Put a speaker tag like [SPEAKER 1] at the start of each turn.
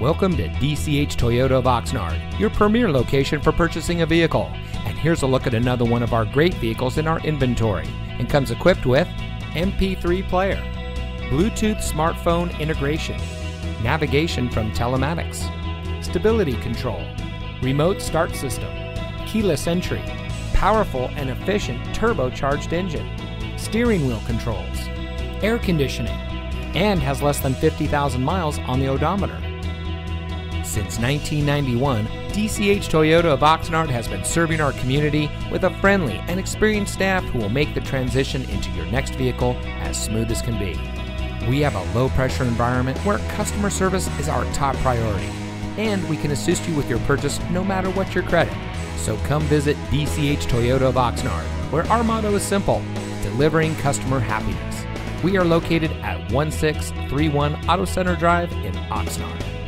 [SPEAKER 1] Welcome to DCH Toyota of Oxnard, your premier location for purchasing a vehicle. And here's a look at another one of our great vehicles in our inventory and comes equipped with MP3 player, Bluetooth smartphone integration, navigation from telematics, stability control, remote start system, keyless entry, powerful and efficient turbocharged engine, steering wheel controls, air conditioning, and has less than 50,000 miles on the odometer. Since 1991, DCH Toyota of Oxnard has been serving our community with a friendly and experienced staff who will make the transition into your next vehicle as smooth as can be. We have a low pressure environment where customer service is our top priority, and we can assist you with your purchase no matter what your credit. So come visit DCH Toyota of Oxnard, where our motto is simple delivering customer happiness. We are located at 1631 Auto Center Drive in Oxnard.